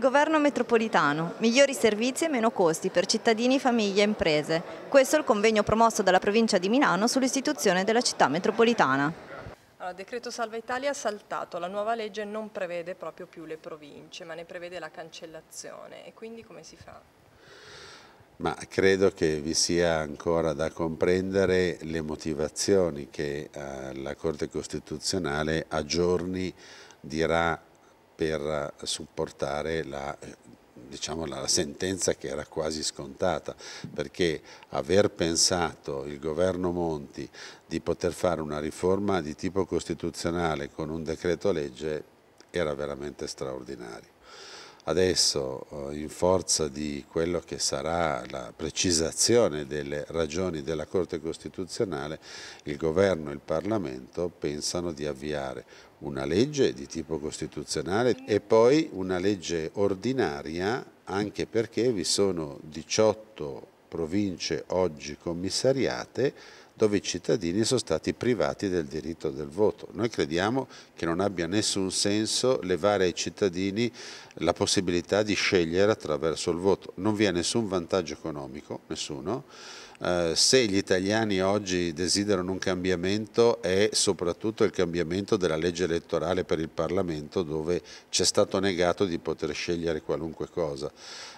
Governo metropolitano, migliori servizi e meno costi per cittadini, famiglie e imprese. Questo è il convegno promosso dalla provincia di Milano sull'istituzione della città metropolitana. Allora, decreto Salva Italia saltato, la nuova legge non prevede proprio più le province, ma ne prevede la cancellazione e quindi come si fa? Ma credo che vi sia ancora da comprendere le motivazioni che eh, la Corte Costituzionale a giorni dirà per supportare la, diciamo, la, sentenza che era quasi scontata, perché aver pensato il governo Monti di poter fare una riforma di tipo costituzionale con un decreto legge era veramente straordinario. Adesso, eh, in forza di quello che sarà la precisazione delle ragioni della Corte Costituzionale, il Governo e il Parlamento pensano di avviare una legge di tipo costituzionale e poi una legge ordinaria anche perché vi sono 18 province oggi commissariate dove i cittadini sono stati privati del diritto del voto. Noi crediamo che non abbia nessun senso levare ai cittadini la possibilità di scegliere attraverso il voto. Non vi è nessun vantaggio economico, nessuno. Uh, se gli italiani oggi desiderano un cambiamento è soprattutto il cambiamento della legge elettorale per il Parlamento dove ci è stato negato di poter scegliere qualunque cosa.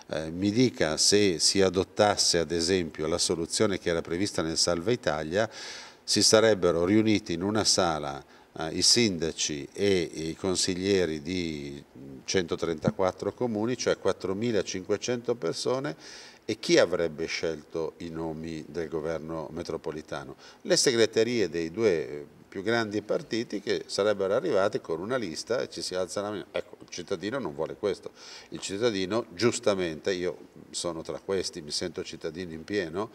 Uh, mi dica se si adottasse ad esempio la soluzione che era prevista nel Salva Italia si sarebbero riuniti in una sala i sindaci e i consiglieri di 134 comuni, cioè 4.500 persone e chi avrebbe scelto i nomi del governo metropolitano? Le segreterie dei due più grandi partiti che sarebbero arrivati con una lista e ci si alza la mano. Ecco, cittadino non vuole questo. Il cittadino, giustamente, io sono tra questi, mi sento cittadino in pieno,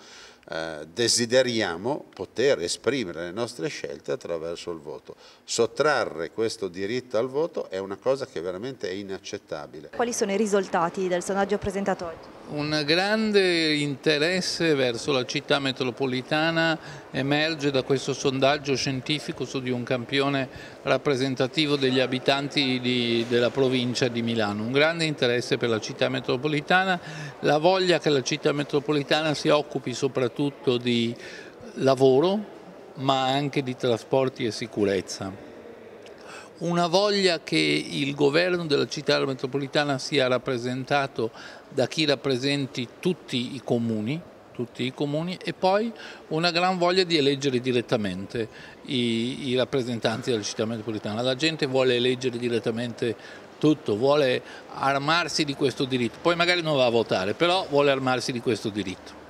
eh, desideriamo poter esprimere le nostre scelte attraverso il voto. Sottrarre questo diritto al voto è una cosa che veramente è inaccettabile. Quali sono i risultati del sondaggio presentato oggi? Un grande interesse verso la città metropolitana emerge da questo sondaggio scientifico su di un campione rappresentativo degli abitanti di, della provincia di Milano. Un grande interesse per la città metropolitana, la voglia che la città metropolitana si occupi soprattutto di lavoro ma anche di trasporti e sicurezza. Una voglia che il governo della città metropolitana sia rappresentato da chi rappresenti tutti i comuni, tutti i comuni e poi una gran voglia di eleggere direttamente i, i, rappresentanti della città metropolitana. La gente vuole eleggere direttamente tutto, vuole armarsi di questo diritto, poi magari non va a votare, però vuole armarsi di questo diritto.